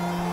Bye.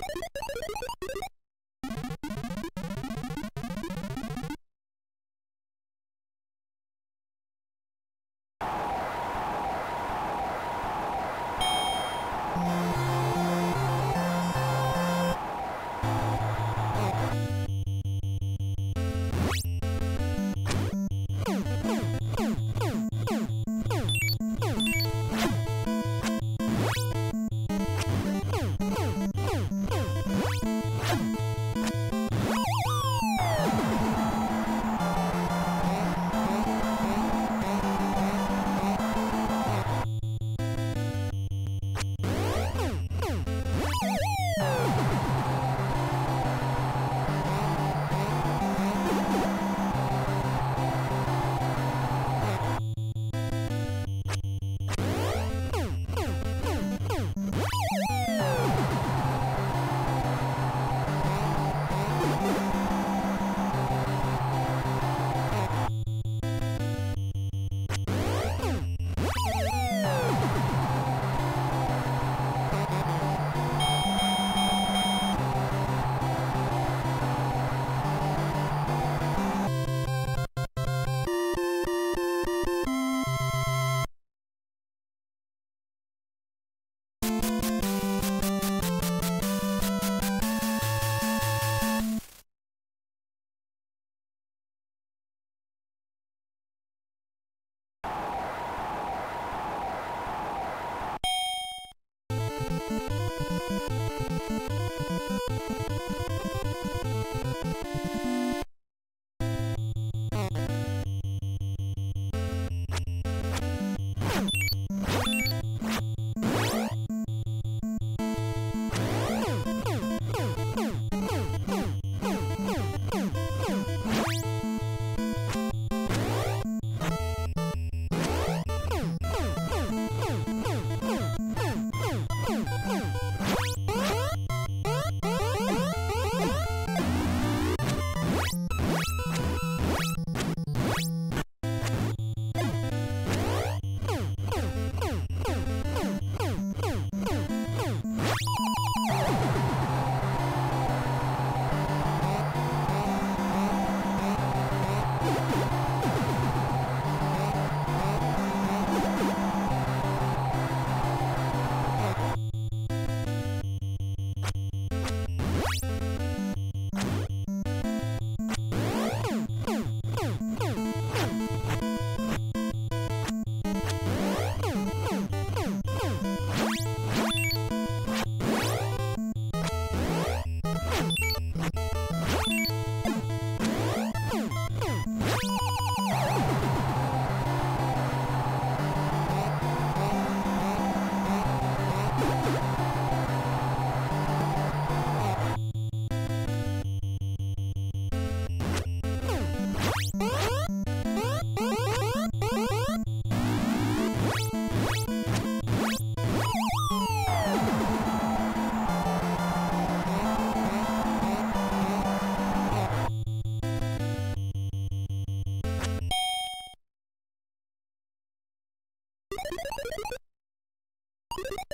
You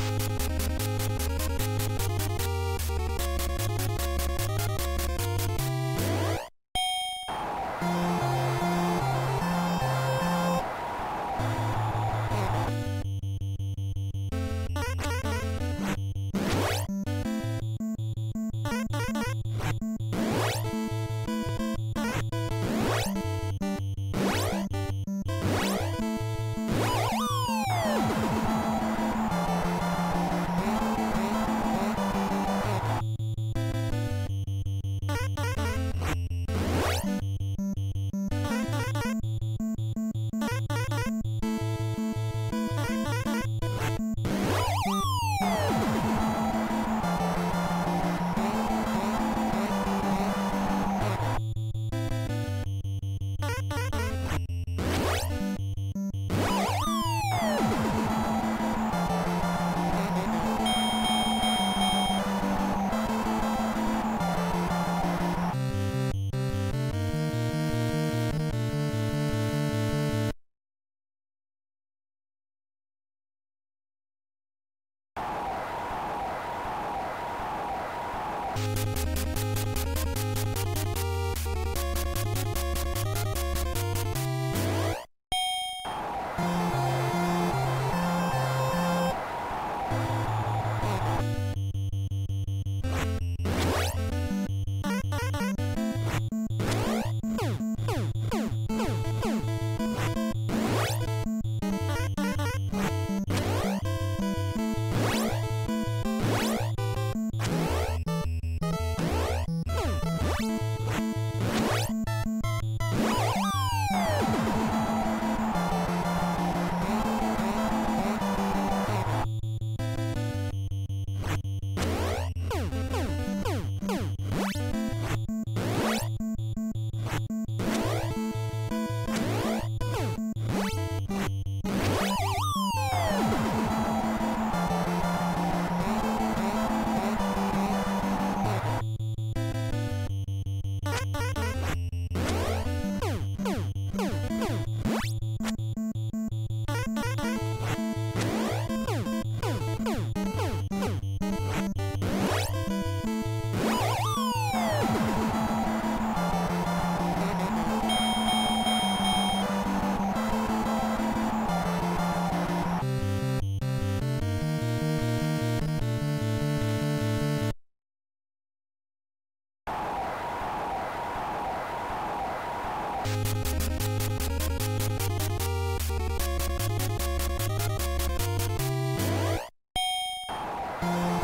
you Bye.